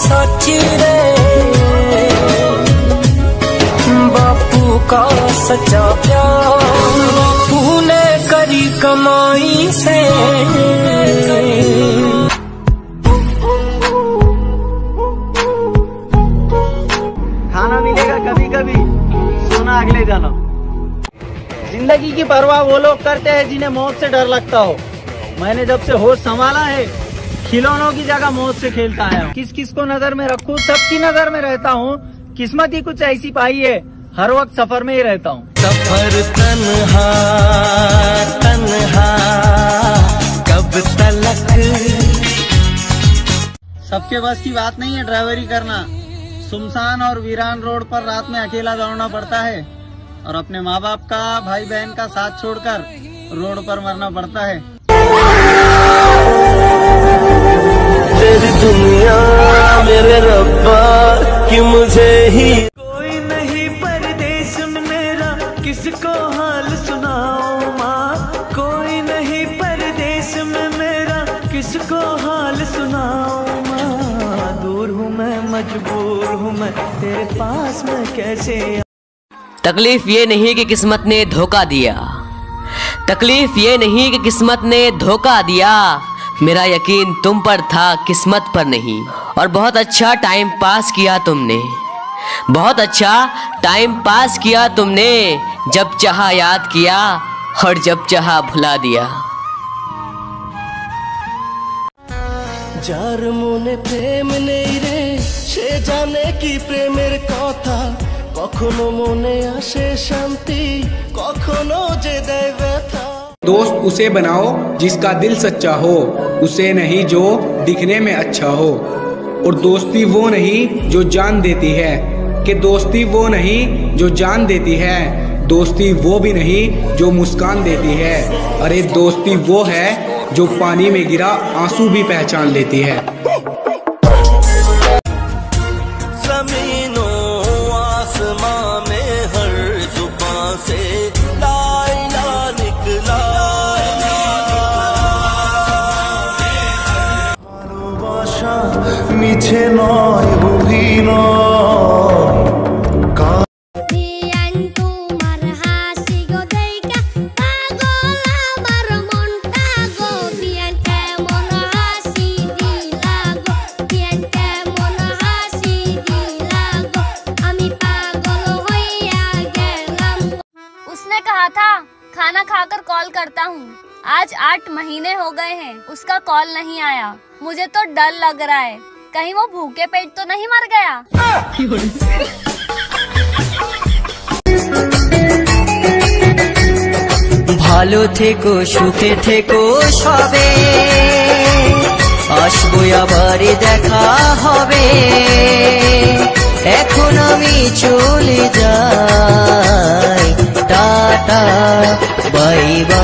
सच्ची रे। बापू का सच्चा प्यार बापू ने करी कमाई से। खाना मिलेगा कभी कभी। सोना अगले जन्म। ज़िंदगी की परवाह वो लोग करते हैं जिन्हें मौत से डर लगता हो। मैंने जब से होश संभाला है खिलौनों की जगह मौत से खेलता आया हूँ। किस किस को नज़र में रखूँ? सबकी नज़र में रहता हूँ। किस्मत ही कुछ ऐसी पाई है हर वक्त सफ़र में ही रहता हूँ। सफ़र तन्हा तन्हा कब तलक? सबके बस की बात नहीं है ड्राइवरी करना। सुमसान और वीरान रोड पर रात में अकेला दौड़ना पड़ता है और अपने माँ बाप का भाई बहन का साथ छोड़कर रोड पर मरना पड़ता है। किसको हाल सुनाओ माँ? कोई नहीं परदेश में मेरा। किसको हाल सुनाओ माँ? दूर हूँ मैं, मजबूर हूँ मैं। तेरे पास में कैसे तकलीफ़ ये नहीं कि किस्मत ने धोखा दिया। तकलीफ़ ये नहीं कि किस्मत ने धोखा दिया। मेरा यकीन तुम पर था, किस्मत पर नहीं। और बहुत अच्छा टाइम पास किया तुमने। बहुत अच्छा टाइम पास किया तुमने। जब चाहा याद किया और जब चाहा भुला दिया যার মনে প্রেম নেই রে সে জানে কি প্রেমের কথা কখনো মনে আসে শান্তি কখনো যে দেয় ব্যথা दोस्त उसे बनाओ जिसका दिल सच्चा हो उसे नहीं जो दिखने में अच्छा हो और दोस्ती वो नहीं जो जान देती है कि दोस्ती वो नहीं जो जान देती है दोस्ती वो भी नहीं जो मुस्कान देती है। अरे दोस्ती वो है जो पानी में गिरा आँसू भी पहचान लेती है। जमीनों, आसमां उसने कहा था खाना खाकर कॉल करता हूँ आज आठ महीने हो गए हैं उसका कॉल नहीं आया मुझे तो डर लग रहा है कहीं वो भूखे पेट तो नहीं मर गया ভালো থেকো সুখে থেকো সবে আসবো আবার দেখা হবে এখন আমি চলে बैवा